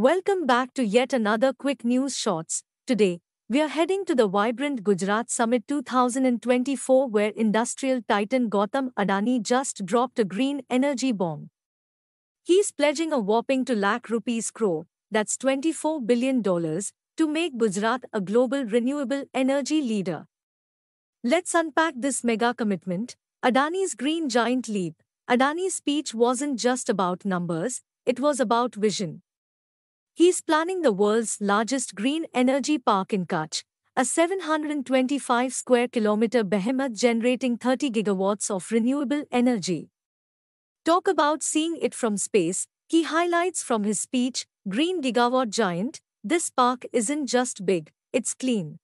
Welcome back to yet another quick news shorts. Today, we are heading to the vibrant Gujarat Summit 2024 where industrial titan Gautam Adani just dropped a green energy bomb. He's pledging a whopping 2 lakh rupees crore, that's $24 billion, to make Gujarat a global renewable energy leader. Let's unpack this mega commitment. Adani's green giant leap. Adani's speech wasn't just about numbers, it was about vision. He's planning the world's largest green energy park in Kutch, a 725 square kilometer behemoth generating 30 gigawatts of renewable energy. Talk about seeing it from space, he highlights from his speech, Green Gigawatt Giant, this park isn't just big, it's clean.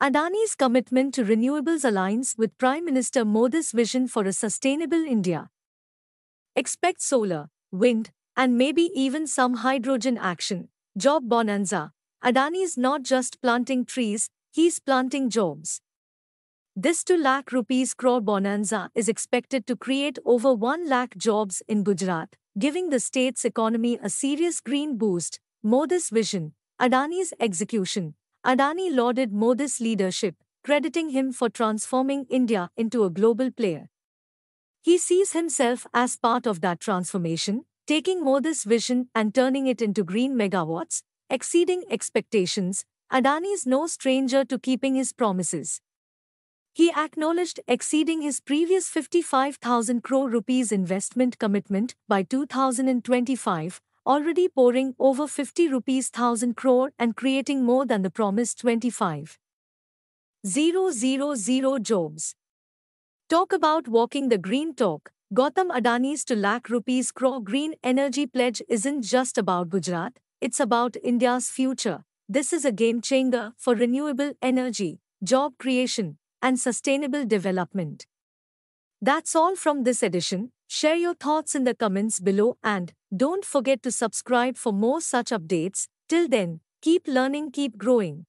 Adani's commitment to renewables aligns with Prime Minister Modi's vision for a sustainable India. Expect solar, wind, and maybe even some hydrogen action. Job bonanza. Adani's not just planting trees, he's planting jobs. This 2 lakh rupees crore bonanza is expected to create over 1 lakh jobs in Gujarat, giving the state's economy a serious green boost. Modi's vision, Adani's execution, Adani lauded Modi's leadership, crediting him for transforming India into a global player. He sees himself as part of that transformation, taking Modi's vision and turning it into green megawatts, exceeding expectations. Adani is no stranger to keeping his promises. He acknowledged exceeding his previous 55,000 crore rupees investment commitment by 2025, already pouring over 50 rupees thousand crore and creating more than the promised 25. 000 jobs. Talk about walking the green talk. Gautam Adani's 2 lakh rupees crore green energy pledge isn't just about Gujarat, it's about India's future. This is a game changer for renewable energy, job creation, and sustainable development. That's all from this edition. Share your thoughts in the comments below and don't forget to subscribe for more such updates. Till then, keep learning, keep growing.